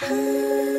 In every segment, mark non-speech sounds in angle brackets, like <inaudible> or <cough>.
Hey. <laughs>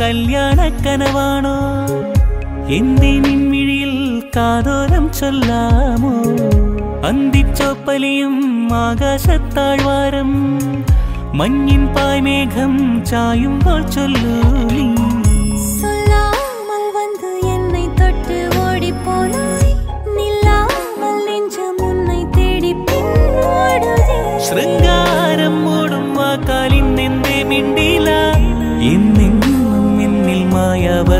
കല്യാണ കനവാണോ എന്തിനിൻമിഴിയിൽ കാതോരം ചൊല്ലാമോ? അന്തിച്ചോപ്പലിയും ആകാശത്താഴ്വാരം മഞ്ഞിൻ പായ്മേഘം ചായുമ്പോൾ ചൊല്ലൂ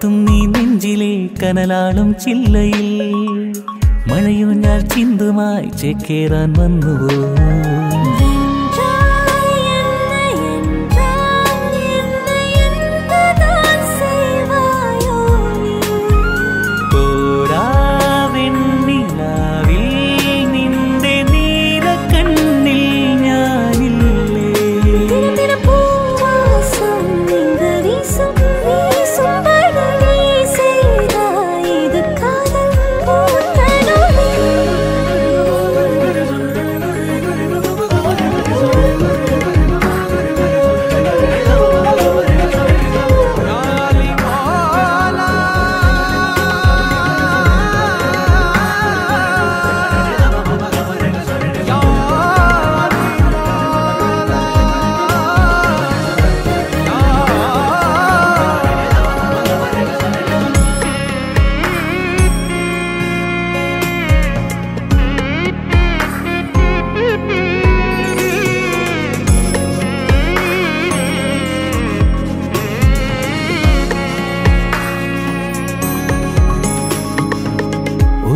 എത്തും നീ നെഞ്ചിലെ കനലാളും ചില്ലയിൽ. മഴയുഞ്ഞാൽ ചിന്തുമായി ചേക്കേറാൻ വന്നുവോ?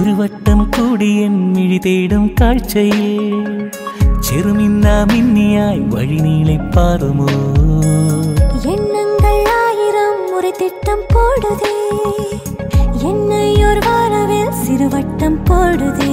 ഒരു വട്ടം കൂടി എമ്മിഴി തേടും കാഴ്ചയിൽ. ചെറുമിന്ന മിന്നിയായി വഴി നീളെ പാറുമോ? எண்ணங்கள் ஆயிரம் ஒரு திட்டம் போடுதே என்னை ஒரு வாரவில் சிறுவட்டம் போடுதே